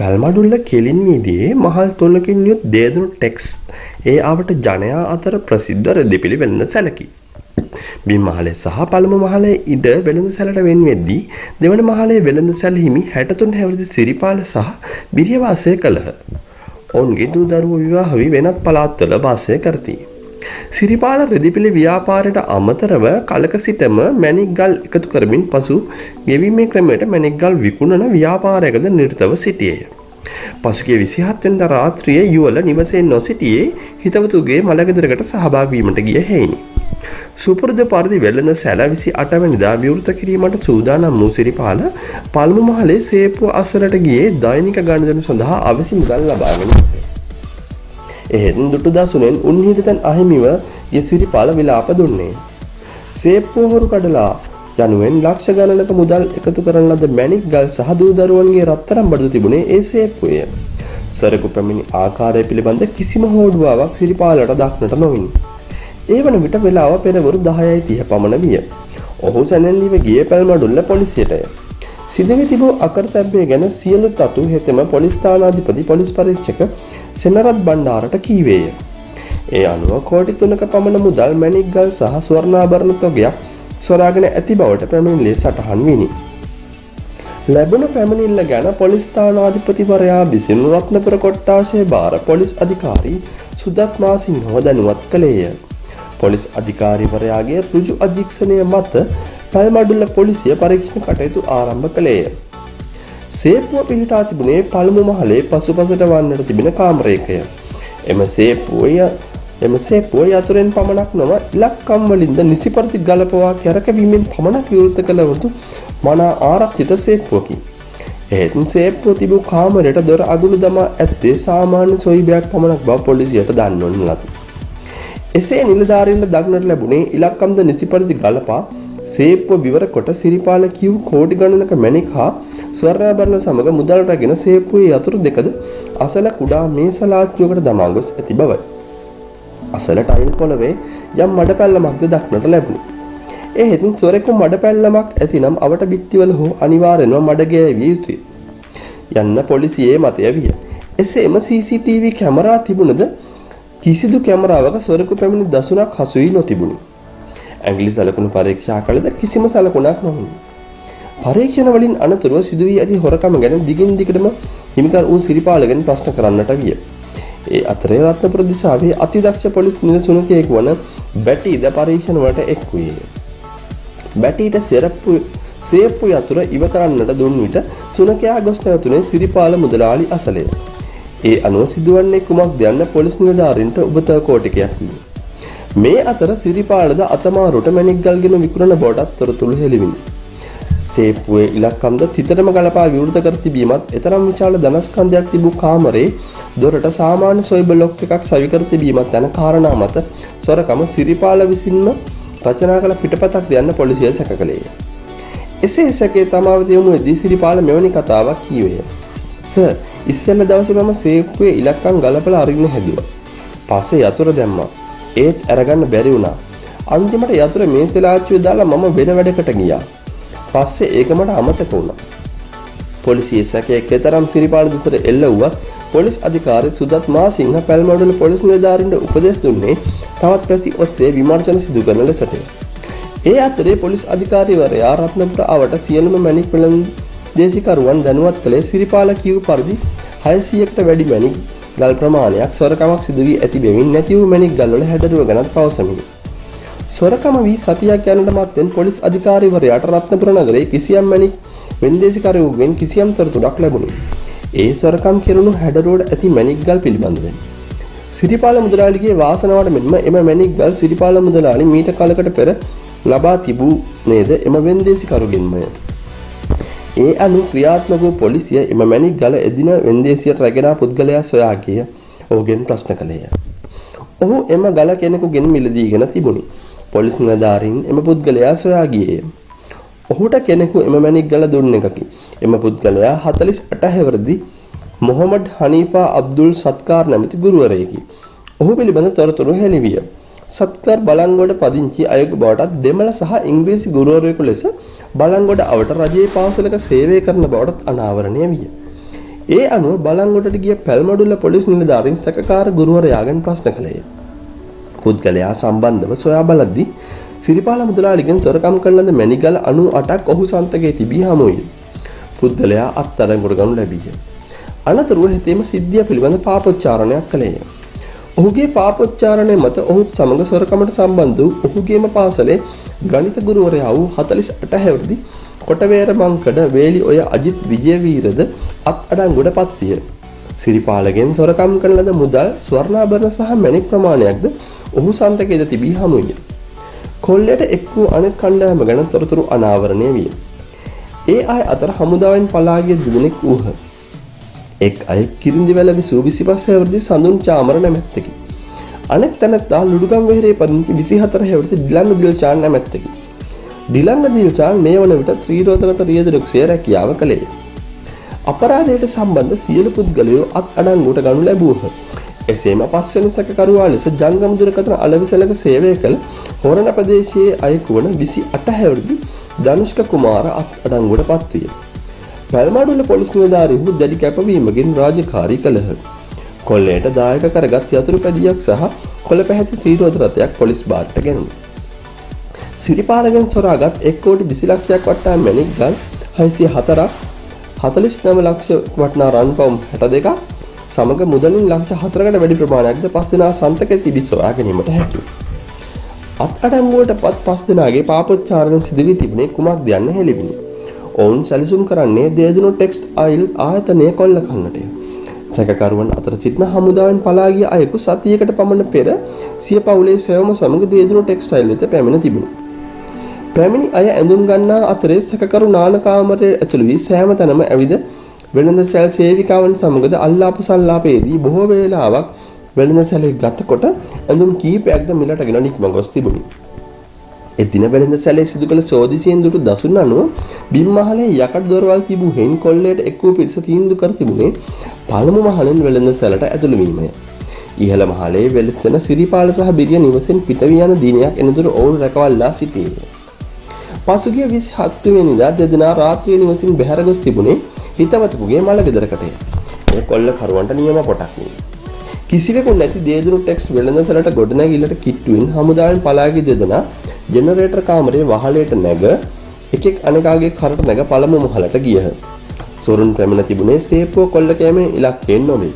පැල්මඩුල්ල කෙලින් වීදියේ මහල් තුනකින් යුත් දේදුණු ටෙක්ස් ඒ අවට ජනයා අතර ප්‍රසිද්ධ රෙදිපිළි වෙළඳ සැලකි. බිම් මහලේ සහ පළමු මහලේ ඉඩ වෙළඳ සැලට වෙන් වෙද්දී දෙවන මහලේ වෙළඳ සැල හිමි 63 හැවිරිදි සිරිපාල සහ බිරිය වාසය කළහ. ඔවුන්ගේ දූ දරුවෝ විවාහ වී වෙනත් පළාත්වල වාසය කරති. සිරිපාල රෙදිපිළි ව්‍යාපාරයට අමතරව කලක සිටම මැණික් ගල් එකතු කරමින් පසු ගෙවීමේ ක්‍රමයට මැණික් ගල් විකුණන ව්‍යාපාරයකද නිරතව සිටියේය. පසුගිය 27 වෙනිදා රාත්‍රියේ යුවල නිවසෙන් නොසිටියේ හිතවතුගේ මළගෙදරකට සහභාගී වීමට ගිය හේයිනි. සුපුරුදු පරිදි වෙළඳ සැල 28 වෙනිදා විවෘත කිරීමට සූදානම් වූ සිරිපාල පළමු මහලේ සේපුව අසලට ගියේ දෛනික ගනුදෙනු සඳහා අවසි මුදල් ලබාගෙන එහෙත් දුටු දසුනෙන් උන්හිරිතන් අහිමිව යෙසිරිපාල විලාප දුන්නේ. සේප්පුව හොරු කඩලා යනුවෙන් ලක්ෂ ගණනක මුදල් එකතු කරන ලද මැණික් ගල් සහ දූ දරුවන්ගේ රත්තරන් බඩු තිබුණේ ඒ සේප්පුවය. සරකු පැමිණි ආකාරය පිළිබඳ කිසිම හෝඩුවාවක් සිරිපාලට දක්නට නොවිනි. ඒ වන විට වෙලාව පෙරවරු 10:30 පමණ විය. ඔහු සැනැන්දිව ගියේ පැල්මඩුල්ල පොලිසියටය. සිදුවී තිබූ අකරතැබ්බය ගැන සියලු තතු හෙතෙම පොලිස් ස්ථානාධිපති පොලිස් පරීක්ෂක සෙනරත් බණ්ඩාරට කීවේය. ඒ අනුව කෝටි 3ක පමණ මුදල් මැණික් ගල් සහ ස්වර්ණාභරණ තොගයක් සොරාගෙන ඇති බවට පැමිණිල්ලේ සටහන් විනි. ලැබුණු පැමිණිල්ල ගැන පොලිස් ස්ථානාධිපතිවරයා බිසිනු රත්නපුර කොට්ටාශයේ භාර පොලිස් අධිකාරී සුදත් මාසිංහව දැනුවත් කළේය. පොලිස් අධිකාරිවරයාගේ ඍජු අධීක්ෂණය මත පැල්මඩුල්ල පොලිසිය පරීක්ෂණ කටයුතු ආරම්භ කළේය. සේපුව පිහිටා තිබුණේ පළමු මහලේ පසුපසට වන්නට තිබෙන කාමරයකය. එම සේපුවය එම සේපුව යතුරෙන් පමණක් නොව ඉලක්කම් වලින්ද නිසි පරිදි ගලපවා කැරකවීමෙන් පමණක් විවෘත කළ වුතු මනා ආරක්ෂිත සේපුවකි. එහෙත් සේපුව තිබූ කාමරයට දොර අගුළු දමා ඇත්තේ සාමාන්‍ය සොයිබයක් පමණක් බව පොලිසියට දන්වන ලද. එසේ නිලධාරීන්ට දක්නට ලැබුණේ ඉලක්කම්ද නිසි පරිදි ගලපා සේප්පුව විවර කොට සිරිපාල කිව් කෝටි ගණනක මැණික් හා ස්වර්ණාභරණ සමග මුදල් රැගෙන සේප්පුවේ යතුරු දෙකද අසල කුඩා මේසලාච්චුවකට දමා ගොස් ඇති බවයි. අසල ටයිල් පොළවේ යම් මඩ පැල්ලමක්ද දක්නට ලැබුණි. එහෙත් සොරෙකු මඩ පැල්ලමක් ඇතිනම් අවට බිත්තිවල හෝ අනිවාර්යෙන්ම මඩ ගෑවිය යුතුය. යන්න පොලිසියේ මතය විය. එසේම CCTV කැමරා තිබුණද කිසිදු කැමරාවක සොරෙකු පැමිණි දසුනක් හසු වී නොතිබුණි. ඇගිලි සලකුණු පරීක්ෂා කළද කිසිම සලකුණක් නොවිනි. පරීක්ෂණ වලින් අනතුරුව සිදුවී ඇති හොරකම ගැන දිගින් දිගටම හිමිකර වූ සිරිපාලගෙන් ප්‍රශ්න කරන්නට විය. ඒ අතරේ රත්නපුර දිසාවේ අතිදක්ෂ පොලිස් නිලසුනකයෙකු වන බැටීද පරීක්ෂණ වලට එක් වූයේ. බැටීට සෙරප්පු සේප්පු යතුර ඉව කරන්නට දුන් විට සුනකයා ගොස් නැවතුනේ සිරිපාල මුදලාලි අසලය. ඒ අනුව සිදුවන්නේ කුමක්ද යන්න පොලිස් නිලධාරීන්ට උබත කෝටිකයක් විය. මේ අතර සිරිපාලද අතමාරුට මැණික් ගල්ගෙන විකුණන බවටත් තොරතුරු හෙළිවිනි. සේප්පුවේ ඉලක්කම්ද තිතරම ගලපා විවෘත කර තිබීමත් එතරම් විශාල ධනස්කන්ධයක් තිබූ කාමරේ දොරට සාමාන්‍ය සොයිබ ලොක් එකක් සවි කර තිබීමත් යන කාරණා මත සොරකම සිරිපාල විසින්ම රචනා කළ පිටපතක් යන්න පොලිසිය සැක කළේය. එසේ සැකේ තමාව දියුණුවේදී සිරිපාල මෙවැනි කතාවක් කීවේය. සර් ඉස්සෙල්ල දවසේ මම සේප්පුවේ ඉලක්කම් ගලපලා අරින්න හැදුවා. පස්සේ යතුරු දැම්මා. ඒත් අරගන්න බැරි වුණා. අන්තිමට යතුර මේසෙලාච්චුවේ දාලා මම වෙන වැඩකට ගියා. පස්සේ ඒක මට අමතක වුණා. පොලිසිය සැකයක් තරම් සිරිපාල දුතට එල්ල වුවත් පොලිස් අධිකාරී සුදත් මාසිංහ පැල්මඩුල පොලිස් නිලධාරීන්ට උපදෙස් දුන්නේ තවත් පැති ඔස්සේ විමර්ශන සිදු කරන ලෙසට. ඒ අතරේ පොලිස් අධිකාරීවරයා රත්නපුර අවට සියලුම මැණික් වෙළඳ දේශිකරුවන් දැනුවත් කළේ සිරිපාල කියූ පරිදි 600කට වැඩි මැණික් ගල් ප්‍රමාණයක් සොරකමක් සිදු වී ඇති බැවින් නැති වූ මැණික් ගල්වල හැඩරුව ගැනත් පවසමිනි. සොරකම වී සතියක් යනට මත්තෙන් පොලිස් අධිකාරීවරයාට රත්නපුර නගරයේ කිසියම් මැණික් වෙන්දේසිකරුවෙන් කිසියම් තොරතුරක් ලැබුණි. ඒ සොරකම් කෙරුණු හැඩරුවට ඇති මැණික් ගල් පිළිබඳව. සිරිපාල මුදලාලිගේ වාසනාවට මෙන්ම එම මැණික් ගල් සිරිපාල මුදලාලි මීට කාලයකට පෙර ලබා තිබූ නේද එම වෙන්දේසිකරුගෙන්මය. ඒ අනු ක්‍රියාත්මක වූ පොලිසිය එම මැණික් ගල එදින වෙන්දේසියට රැගෙන පුද්ගලයා සොයා ගිය ඔහුගෙන් ප්‍රශ්න කළේය. ඔහු එම ගල කෙනෙකුගෙන් මිලදීගෙන තිබුණි. පොලිස් නිලධාරීන් එම පුද්ගලයා සොයා ගියේය. ඔහුට කෙනෙකු එම මැණික් ගල දුන්න එකකි. එම පුද්ගලයා 48 හැවිරිදි මොහොමඩ් හනීෆා අබ්දුල් සත්කාර් නැමැති ගුරුවරයෙකි. ඔහු පිළිබඳ තොරතුරු හෙළිවිය. සත්කාර් බලංගොඩ පදිංචි අයෙකු බවටත් දෙමළ සහ ඉංග්‍රීසි ගුරුවරයෙකු ලෙස බලංගොඩ අවට රජයේ පාසලක සේවය කරන බවටත් අනාවරණය විය. ඒ අනුව බලංගොඩට ගිය පැල්මඩුල්ල පොලිස් නිලධාරීන් සැකකාර ගුරුවරයාගෙන් ප්‍රශ්න කළේය. පුද්ගලයා සම්බන්ධව සොයා බලද්දී සිරිපාල මුදලාලිගෙන් සොරකම් කළ ලද මැණිගල 98ක් ඔහු සන්තකයේ තිබී හමුවිය. පුද්ගලයා අත්අඩංගුවට ගනු ලැබීය. අනතුරුව හෙතේම සිද්ධිය පිළිබඳ පාපොච්චාරණයක් කළේය. ඔහුගේ පාපොච්චාරණය මත ඔහුත් සමග සොරකමට සම්බන්ධ වූ ඔහුගේම පාසලේ ගණිත ගුරුවරයා වූ 48 හැවිරිදි කොටවේර මංකඩ වේලි ඔය අජිත් විජයවීරද අත් අඩංගුවට පත්විය. සිරිපාලගෙන් සොරකම් කරන ලද මුදල් ස්වර්ණාභරණ සහ මැණික් ප්‍රමාණයක්ද ඔහු සන්තකයේද තිබී හමුවිය. කොල්ලයට එක් වූ අනෙක් කණ්ඩායම ගැන තොරතුරු අනාවරණය විය. ඒ අය අතර හමුදාවෙන් පලා ගිය දෙදෙනෙක් වූහ. එක් අය කිරින්දිවැල විසූ 25 හැවිරිදි සඳුන් චාමර නැමැත්තකි. අනෙක් තැනැත්තා ලුඩුගම් වෙහෙරේ පදිංචි 24 හැවිරිදි ඩිලංග දිල්ෂාන් නැමැත්තකි. ඩිලංග දිල්ෂාන් මේ වන විට ත්‍රීරෝතරත රියදුරක්ෂය රැකියාව කළේය. අපරාධයට සම්බන්ධ සියලු පුද්ගලයෝ අත් අඩංගුවට ගනු ලැබූහ. එසේම පස්වැනි සැකකරුවා ලෙස ජංගම දුරකථන අලවිසලක සේවය කළ හොරණ ප්‍රදේශයේ අයෙකු වන 28 හැවිරිදි ධනුෂ්ක කුමාර අත් අඩංගුවට පත්විය. පැල්මඩුල්ල පොලිස් නිලධාරීහු දැඩි කැපවීමකින් රාජකාරී කළහ. කොල්ලයට දායක කරගත් යතුරු පැදියක් සහ කොළ පැහැති ත්‍රීරෝධ රථයක් පොලිස් බාරට ගෙනුණා. සිරිපාලගෙන් සොරාගත් එක් කෝටි 20 ලක්ෂයක් වටා මැණික් ගල් 604ක් 49 ලක්ෂ වටනා රන් පවුම් 62ක් සමග මුදලින් ලක්ෂ 4කට වැඩි ප්‍රමාණයක්ද පස් දෙනා සන්තකයේ තිබි සොයා ගැනීමට හැකිය. අත් අඩංගුවට පත් පස් දෙනාගේ පාපොච්චාරණ සිදු වී තිබුණේ කුමක්ද යන්න හෙළිවිණි. ඔවුන් සැලසුම් කරන්නේ දේදුණු ටෙක්ස්ට් අයිල් ආයතනය කොල්ල කන්නටය. සැකකරුවන් අතර සිටින හමුදාවෙන් පලා ගිය අයෙකු සතියකට පමණ පෙර සිය පවුලේ සෙවම සමග දේදුණු ටෙක්ස්ටයිල් වෙත පැමිණ තිබුණා. පැමිණි අය ඇඳුම් ගන්නා අතරේ සැකකරු නාන කාමරයට ඇතුළු වී සෑම තැනම ඇවිද වෙළඳ සැල් සේවිකාවන් සමගද අල්ලාප සල්ලාපයේදී බොහෝ වේලාවක් වෙළඳ සැලේ ගතකොට ඇඳුම් කීපයක්ද මිලට ගෙන නික්ම ගොස් තිබුණි. එදින වෙළඳ සැලේ සිදු කළ සෝදිසියෙන් දුටු දසුන් අනුව බිම්මහලේ යකඩ දොරවල් තිබූ හෙයින් කොල්ලයට එක් වූ පිරිස තීන්දුව කර තිබුණේ පළමු මහලෙන් වෙළඳ සැලට ඇතුළු වීමය. ඉහළ මහලේ වෙළසෙන සිරිපාල සහ බිරිය නිවසෙන් පිටවී යන දිනයක් එනතුරු ඔවුන් රැකවල්ලා සිටියේය. පසුගිය 27 වෙනිදා දෙදෙනා රාත්‍රියේ නිවසින් බැහැර ගොස් තිබුණේ හිතවතකුගේ මල ගෙදරකටය. ඒ කොල්ල කරුවන්ට නියම පොටක් නේ. කිසිවෙකු නැති දේදුණු ටෙක්ස්ට් වෙළඳසලට ගොඩනැගිල්ලට කිට්ටුවෙන් හමුදාවෙන් පලා ගිය දෙදෙනා ජෙනරේටර් කාමරයේ වහලයට නැග එකෙක් අනෙකාගේ කරට නැග පළමු මහලට ගියහ. සොරුන් පැමිණ තිබුණේ සේපුව කොල්ල කෑමේ ඉලක්කයෙන් නොවේ.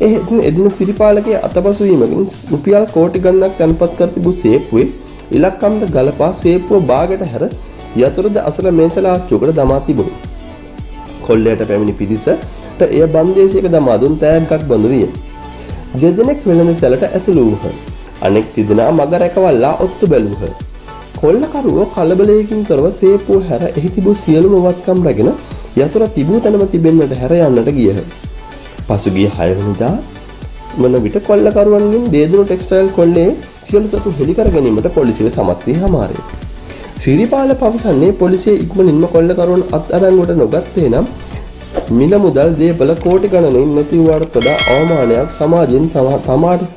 ඒ එදින සිරිපාලකේ අතපසු වීමකින් රුපියල් කෝටි ගණනක් තැන්පත් කර තිබූ සේපුවේ ඉලක්කම්ද ගලපා සේපුව බාගට හැර යතුරුද අසල මේසලාච්චුවකට දමා තිබුණි. කොල්ලයට පැමිණි පිරිසට එය බන්දේසියක දමා දුන් තෑග්ගක් බඳු විය. දෙදෙනෙක් වෙළඳ සැලට ඇතුළු වූහ. අනෙක් තිදෙනා මග රැකවල්ලා ඔත්තු බැලූහ. කොල්ලකරුවෝ කලබලයකින් තොරව සේපුව හැර එහි තිබූ සියලුම වත්කම් රැගෙන යතුර තිබූ තැනම තිබෙන්නට හැර යන්නට ගියහ. පසුගිය 6 වෙනිදා වන විට කොල්ලකරුවන්ගෙන් දේදුණු ටෙක්ස්ටයිල් කොල්ලේ සියලු තතු හෙළි කර ගැනීමට පොලිසිය සමත් වී හමාරය. සිරිපාල පවසන්නේ පොලිසිය ඉක්මනින්ම කොල්ලකරුවන් අත්අඩංගුවට නොගත්තේ නම් මිල මුදල් දේපල කෝටි ගණනින් නැති වුවාට වඩා අවමානයක් සමාජයෙන් තමාට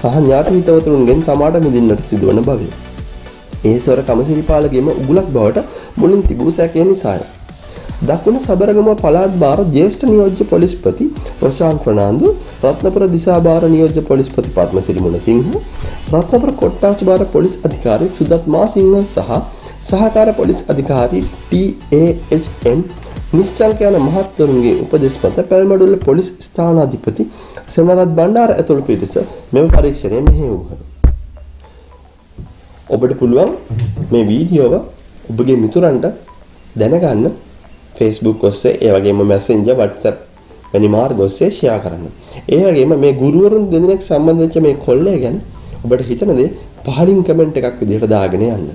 සහ ඥාති හිතවතුරුන්ගෙන් තමාට මිදින්නට සිදුවන බවය. ඒ සොරකම සිරිපාලගේම උගුලක් බවට මුලින් තිබූ සැකය නිසාය. දකුණ සබරගම පළාත් භාර ජ්‍යෙෂ්ඨ නියෝජ්‍ය පොලිස්පති ප්‍රශාන්ත් ප්‍රනාන්දු රත්නපුර දිසා භාර නියෝජ්‍ය පොලිස්පති පද්මසිරි මුණසිංහ රත්නපුර කොට්ටාස් භාර පොලිස් අධිකාරී සුදත් මාසිංහ සහ සහකාර පොලිස් අධිකාරී PAHM නිශ්චංක යන මහත්වරුන්ගේ උපදෙස් මත පැල්මඩුල්ල පොලිස් ස්ථානාධිපති සෙමරත් බණ්ඩාර ඇතුළු පිරිස මෙම පරීක්ෂණය මෙහෙයවූහ. ඔබට පුළුවන් මේ වීඩියෝව ඔබගේ මිතුරන්ට දැනගන්න Facebook ඔස්සේ ඒ වගේම Messenger WhatsApp වැනි මාර්ග ඔස්සේ ෂෙයා කරන්න. ඒ වගේම මේ ගුරුවරුන් දෙදෙනෙක් සම්බන්ධ වෙච්ච මේ කොල්ලේ ගැන ඔබට හිතන දේ පහලින් කමෙන්ට් එකක් විදිහට දාගෙන යන්න.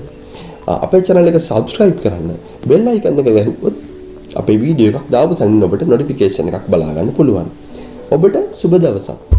අපේ channel එක subscribe කරන්න. bell icon එක ගැහුවොත් අපේ වීඩියෝ එකක් දාපු තැනින් ඔබට notification එකක් බලා ගන්න පුළුවන්. ඔබට සුබ දවසක්.